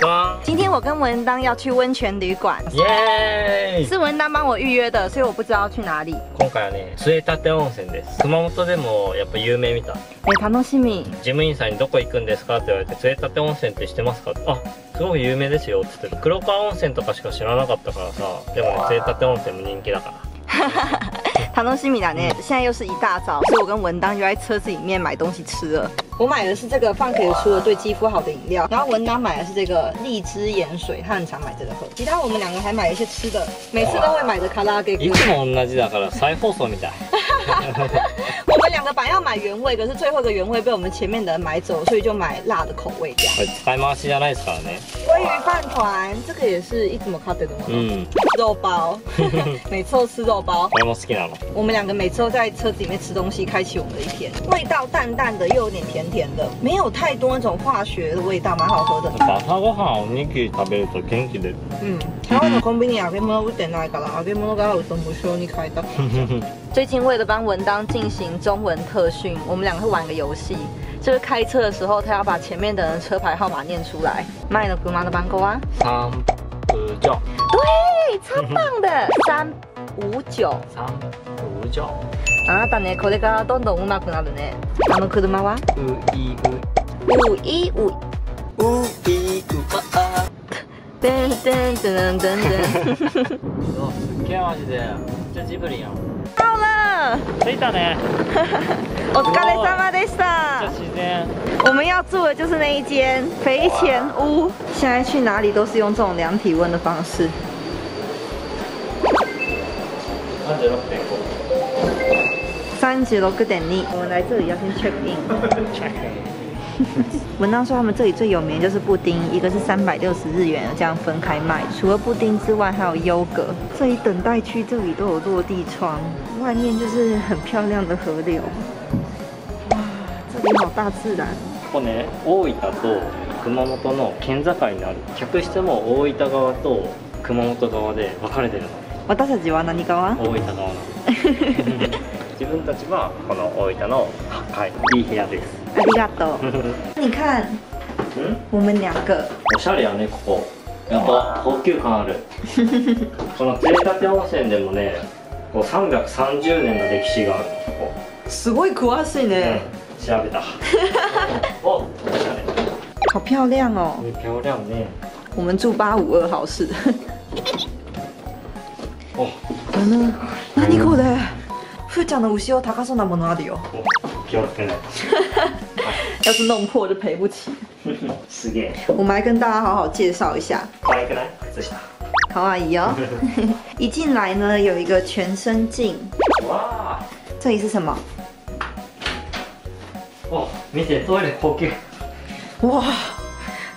装。今天我跟文当要去温泉旅馆，イエーイ是文当帮我预约的，所以我不知道去哪里。今回はね、末立温泉です。熊本でもやっぱ有名みたい。哎，楽しみ。事務員さんにどこ行くんですかって言われて、末立温泉って知ってますか？あ、すごい有名ですよって言って黒川温泉とかしか知らなかったからさ、でもね、末立温泉も人気だから。楽しみだね。现在又是一大早，所以我跟文当就在车子里面买东西吃了。我买的是这个放可以出的对肌肤好的饮料，然后文当买的是这个荔枝盐水，他很常买这个喝。其他我们两个还买一些吃的，每次都会买的卡拉给。いつも同じだから再放送みたい。 我们两个本来要买原味，可是最后一个原味被我们前面的人买走，所以就买辣的口味这样。これ使い回しじゃないですからね。鲑鱼饭团，这个也是一直么卡的吗？うん。肉包，每次都吃肉包。これも好きなの。我们两个每次都在车子里面吃东西，开启我们的一天。味道淡淡的，又有点甜甜的，没有太多那种化学的味道，蛮好喝的。朝ごはんおにぎり食べると元気出る。嗯，台湾的コンビニ揚げ物売ってないから揚げ物があると無償に買いたく 最近为了帮文当进行中文特训，我们两个会玩个游戏，就是开车的时候，他要把前面的人车牌号码念出来。前の車の番号は？三五九。对，超棒的，三五九。三五九。あなたね、これからどんどん上手くなるね。あの車は？ういう。五一五。ういうあ。噔噔噔噔噔。うわすっげえマジで。めっちゃジブリやん。 到了，着いたね。お疲れ様でしめっちたゃ。自然。我们要住的就是那一间肥前屋。现在去哪里都是用这种量体温的方式。三十六点五。三十六点二，我们来这里要先 check in。 文当说他们这里最有名的就是布丁，一个是三百六十日元，这样分开卖。除了布丁之外，还有优格。这里等待区这里都有落地窗，外面就是很漂亮的河流。哇，这里好大自然。ここね、大分と熊本の県境にある。客室も大分側と熊本側で分かれてるの。私たちは何側？大分側なの。 自分たちはこの大分のはいいい部屋です。ありがとう。你看，うん？我们两个おしゃれやねここ。やっぱ高級感ある。この杖立温泉でもね、こう330年の歴史がある。こすごい詳しいこ。ね。うん。調べた。お、おしゃれ。好漂亮哦！很漂亮ね。我们住八五二号室。お、あの、何これ？ふーちゃんの後ろ高そうなものあるよ。お、気をつけない要是弄破就赔不起。と。すげえ。我们来跟大家好好介绍一下可愛くない？靴下。好阿姨哦。一进来呢，有一个全身镜，わ这里是什么？ー。お、見てトイレ高級。哇，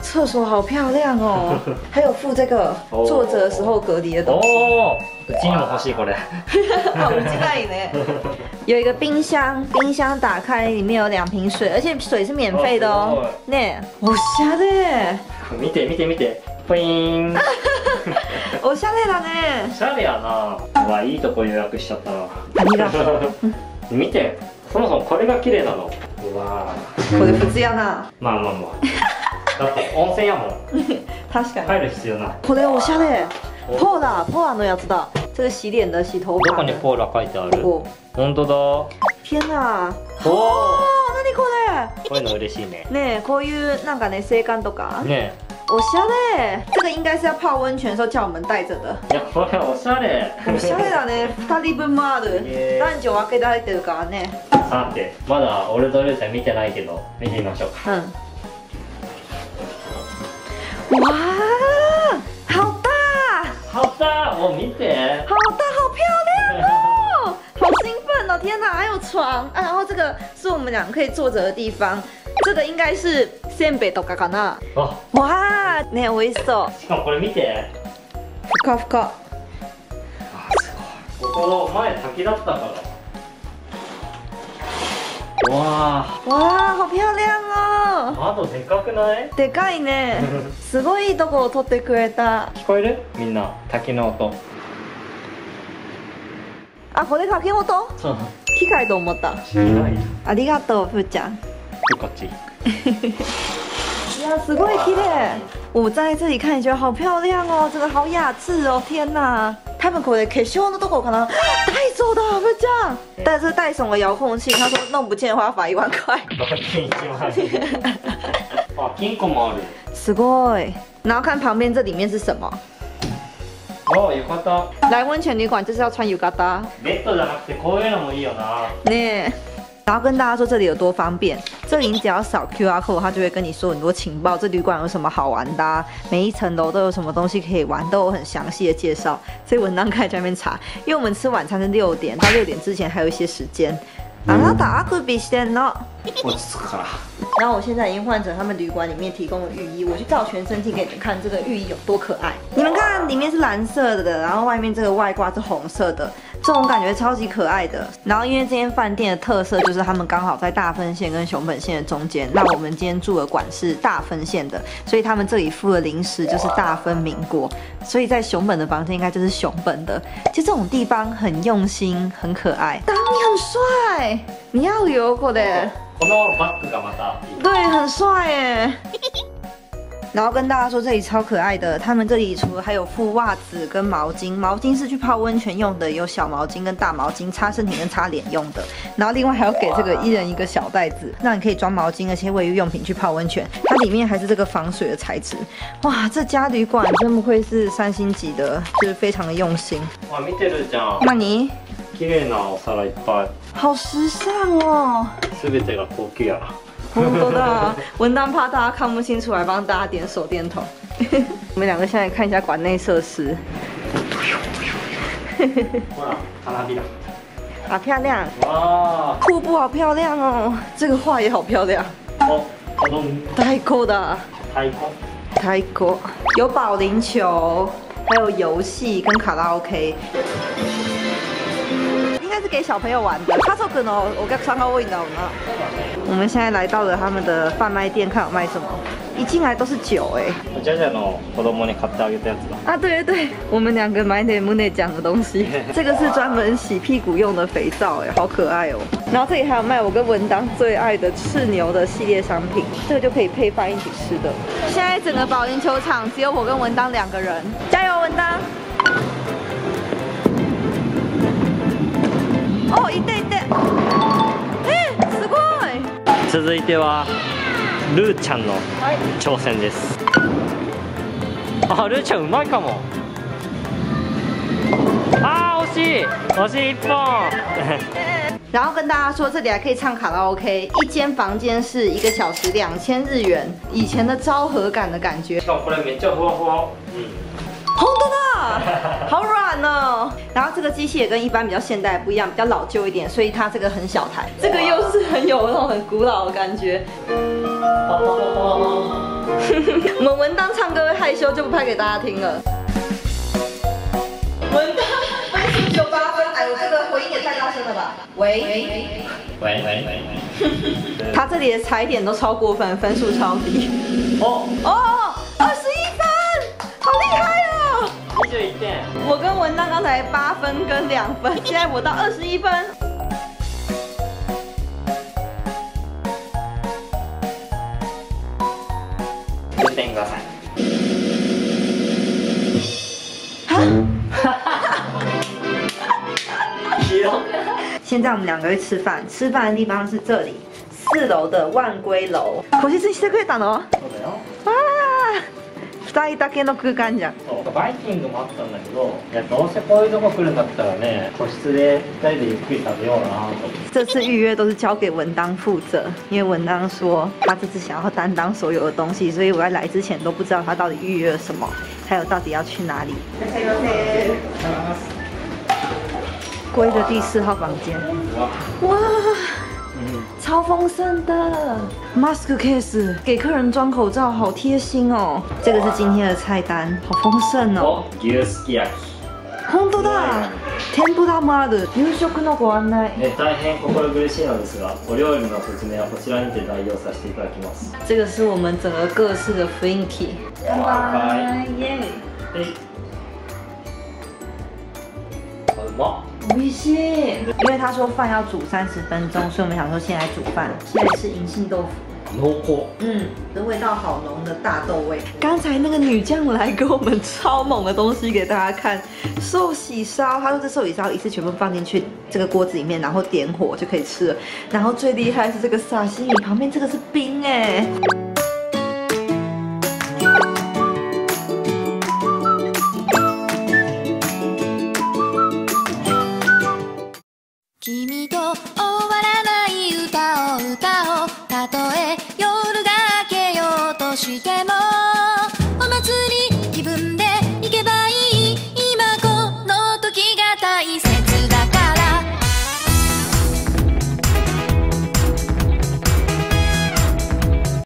厕所好漂亮哦！还有附这个哦坐着的时候隔离的东お西。お。 うちにも欲しいこれ。好期待呢。有一个冰箱，冰箱打开里面有两瓶水，而且水是免费的哦。ねえ、おしゃれ。見て見て見て。ポイーン。おしゃれだねお。しゃれやな。うわいいとこ予約しちゃったな。ありが？とう。見て。そもそもこれが綺麗なの。うわー。これ普通やな。まあまあまあ。だって温泉やもん。確かに。入る必要ない。これおしゃれ。おポーラ、ポーラのやつだ。这个洗脸的、洗头どこ。にポーラ書いてある？お本当だ。天哪！おお。これ？こういうの嬉しいね。ねえ、こういうなんかね、とか。ねおしゃれ。这个应该是要泡温泉的时候叫我们带着的。え。いやこれおしゃれ。おしゃれだね。二人分もある男女分けられてるからね。さてまだ俺とルーちゃん見てないけど見てみましょうか。嗯。哇，ったもう見て。好大，好漂亮哦！好兴奋哦！天哪，还有床啊！然后这个是我们俩可以坐着的地方，这个应该是仙贝とかかな。あ哇，ね、美味しそう。しかもこれ見て。ふかふか。ここの前滝だったから。わあ哇，好漂亮哦！窓でかくない？でかいね。すごいいいとこを撮ってくれた。聞こえる？みんな滝の音。あ、これ掛け音？そう。機械と思った。違うよ。ありがとう、ふーちゃん。こっち。呀，すごい綺麗。我站在这里看，觉得好漂亮哦，真的好雅致哦，天哪！他们可能可以修的都可能带走的，不是这样。但是带什么遥控器？他说弄不见的话要罚一万块。哇，金库もある。すごい。然后看旁边这里面是什么？哦，浴衣。来温泉旅馆就是要穿浴衣。ベッドじゃなくてこういうのもいいよな。ね。 然后跟大家说这里有多方便，这里你只要扫 QR code，它就会跟你说很多情报。这旅馆有什么好玩的？每一层楼都有什么东西可以玩，都有很详细的介绍。所以文档可以在那边查，因为我们吃晚餐是六点，到六点之前还有一些时间。啊，他打阿克比先呢。我吃了。然后我现在已经换成他们旅馆里面提供的浴衣，我去照全身镜给你们看这个浴衣有多可爱。你们看，里面是蓝色的，然后外面这个外挂是红色的。这种感觉超级可爱的，然后因为这间饭店的特色就是他们刚好在大分县跟熊本县的中间，那我们今天住的馆是大分县的，所以他们这里附的零食就是大分民国，所以在熊本的房间应该就是熊本的，就这种地方很用心，很可爱。当你很帅，你要有过的，对，很帅耶。然后跟大家说，这里超可爱的。他们这里除了还有附袜子跟毛巾，毛巾是去泡温泉用的，有小毛巾跟大毛巾，擦身体跟擦脸用的。然后另外还要给这个一人一个小袋子，让你可以装毛巾，而且卫浴用品去泡温泉。它里面还是这个防水的材质。哇，这家旅馆真不愧是三星级的，就是非常的用心。哇，見てるじゃん。那你？綺麗なお皿いっぱい。好时尚哦。すべてが高級や。 很多的文档怕大家看不清楚，来帮大家点手电筒。我们两个现在看一下馆内设施。哇，花火好漂亮！哇，瀑布好漂亮哦，这个画也好漂亮。哦，太酷的。太酷。太酷。有保龄球，还有游戏跟卡拉 OK。应该是给小朋友玩的。他说可能我刚刚问到呢。我们现在来到了他们的贩卖店，看有卖什么。一进来都是酒哎。啊对对对，我们两个买点木内讲的东西。这个是专门洗屁股用的肥皂哎，好可爱哦。然后这里还有卖我跟文当最爱的赤牛的系列商品，这个就可以配饭一起吃的。现在整个保龄球场只有我跟文当两个人，加油文当！哦，いていて。 え、すごい。続いてはルーちゃんの挑戦です。あ、ルーちゃんうまいかも。啊，惜しい，惜しい一本。然后跟大家说，这里还可以唱卡拉 OK，一间房间是一个小时两千日元，以前的昭和感的感觉。これめっちゃふわふわ。嗯。红的呢，好软哦。然后这个机器也跟一般比较现代不一样，比较老旧一点，所以它这个很小台。这个又是很有那种很古老的感觉。我们文当唱歌会害羞，就不拍给大家听了。文当分数九八分，哎呦，这个回音也太大声了吧？喂喂喂喂喂。他这里的踩点都超过分，分数超低。哦哦，我跟文章刚才八分跟两分，现在我到二十一分。点个赞。现在我们两个去吃饭，吃饭的地方是这里，四楼的万龟楼。可惜是可以打哦。2人だけの空間じゃんそう バイキングもあったんだけどいやどうせこういうとこ来るんだったらね個室で2人でゆっくり食べようなと这次预约都是交给文当负责，因为文当说他这次想要担当所有的东西，所以我在来之前都不知道他到底预约了什么，还有到底要去哪里。龟的第四号房间，哇！ 超丰盛的 mask case，给客人装口罩，好贴心哦。这个是今天的菜单，好丰盛哦。本当だ。天ぷらもある。夕食のご案内。大変心苦しいのですが、お料理の説明はこちらにて代用させていただきます。这个是我们整个各式的雰囲気。乾杯。耶。好嘛。微信，因为他说饭要煮三十分钟，所以我们想说先来煮饭。现在吃银杏豆腐，浓厚。嗯，这味道好浓的大豆味。刚才那个女将来给我们超猛的东西给大家看，寿喜烧。她说这寿喜烧一次全部放进去这个锅子里面，然后点火就可以吃了。然后最厉害是这个沙西米旁边这个是冰哎。と終わらない歌を歌おう。たとえ夜が明けようとしても